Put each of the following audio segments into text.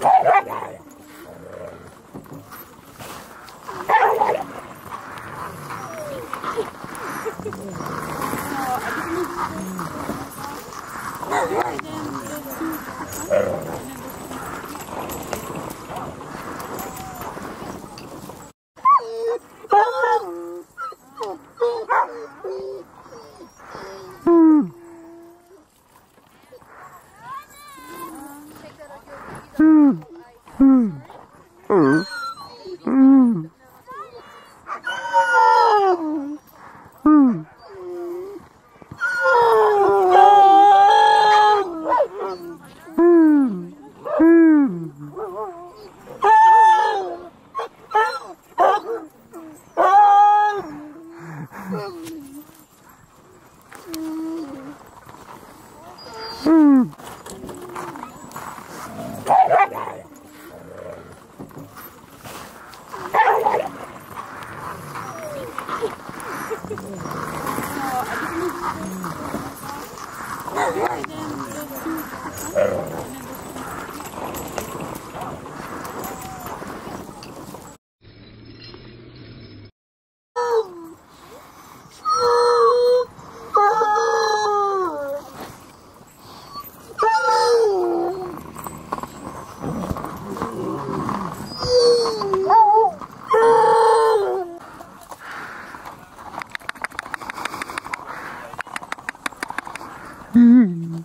Oh, Hmm. Mm.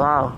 Wow.